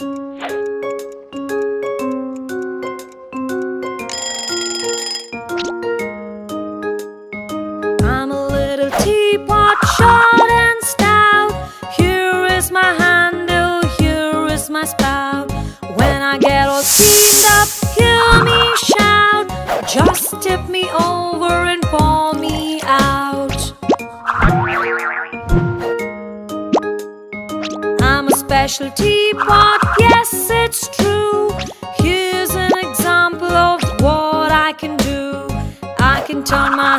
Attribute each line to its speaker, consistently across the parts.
Speaker 1: I'm a little teapot, short and stout. Here is my handle, here is my spout. When I get all steamed up, hear me shout. Just tip me over and pour me out. I'm a special teapot, yes, it's true. Here's an example of what I can do. I can turn my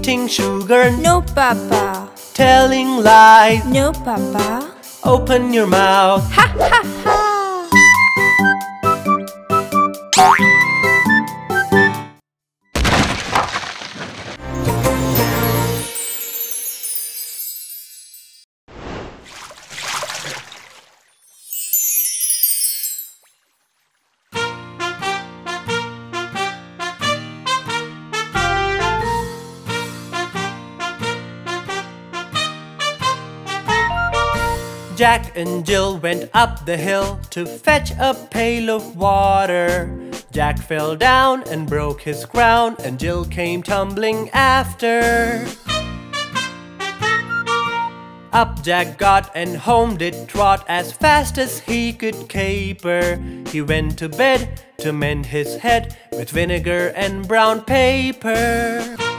Speaker 2: Eating sugar,
Speaker 3: No, Papa.
Speaker 2: telling lies.
Speaker 3: No, Papa.
Speaker 2: Open your mouth.
Speaker 3: Ha ha ha.
Speaker 2: Jack and Jill went up the hill to fetch a pail of water. Jack fell down and broke his crown, and Jill came tumbling after. Up Jack got and home did trot as fast as he could caper. He went to bed to mend his head with vinegar and brown paper.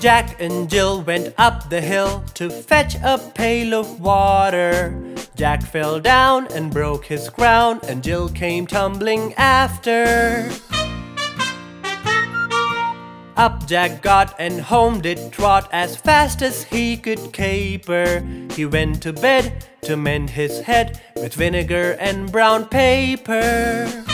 Speaker 2: Jack and Jill went up the hill to fetch a pail of water. Jack fell down and broke his crown, and Jill came tumbling after. Up Jack got and home did trot as fast as he could caper. He went to bed to mend his head with vinegar and brown paper.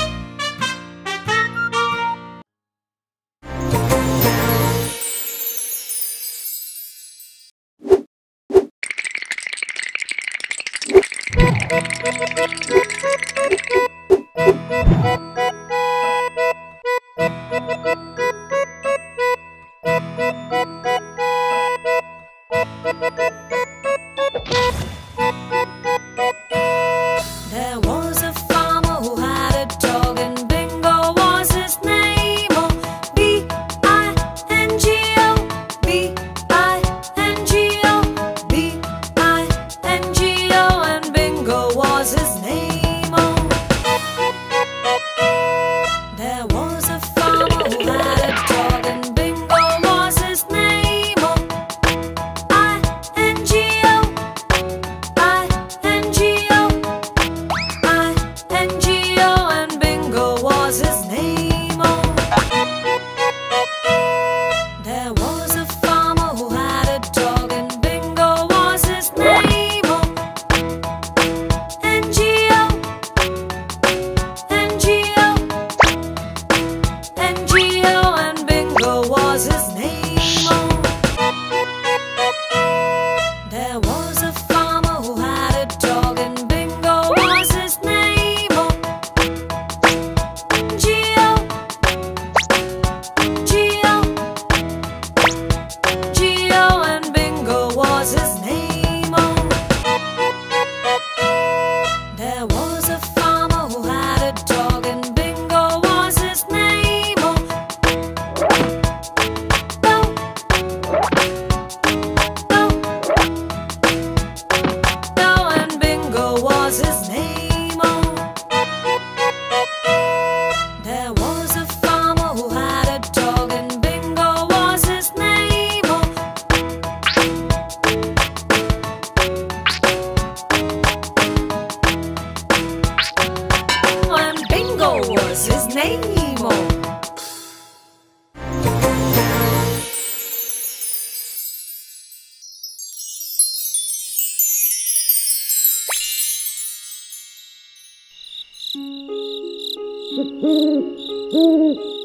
Speaker 1: Mm-hmm.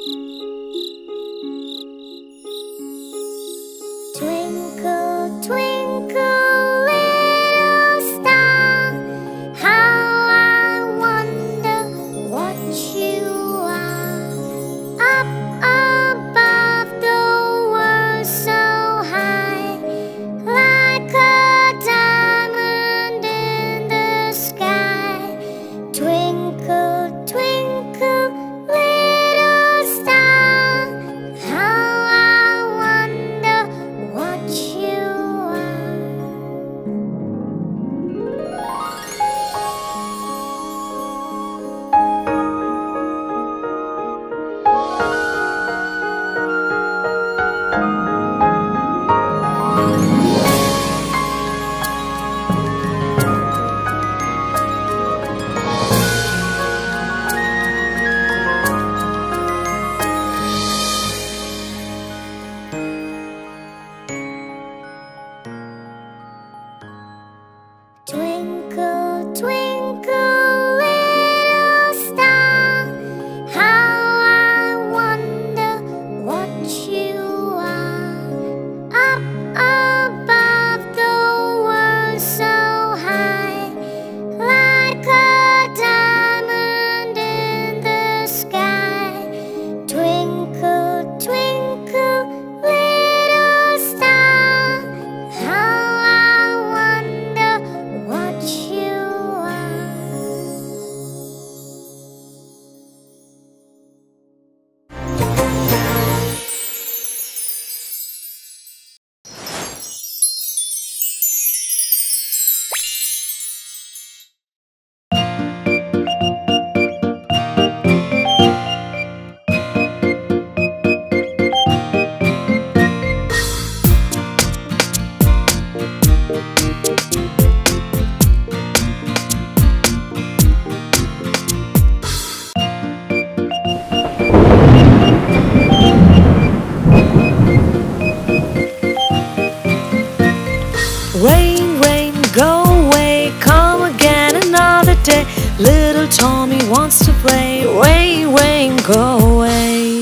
Speaker 1: Go away.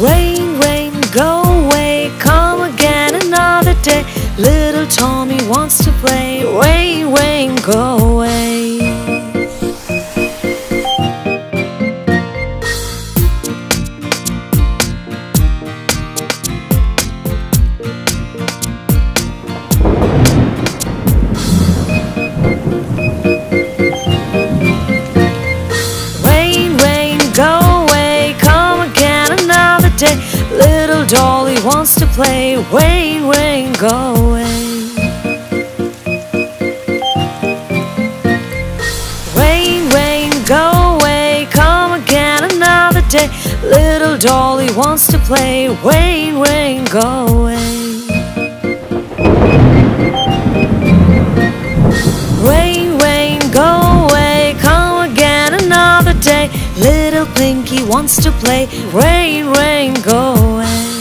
Speaker 1: Rain, rain, go away, come again another day. Little Tommy wants to play. Rain, rain, go away. Wants to play. Rain, rain, go away. Rain, rain, go away, come again another day. Little Dolly wants to play. Rain, rain, go away. Rain, rain, go away, come again another day. Little Pinky wants to play. Rain, rain, go away.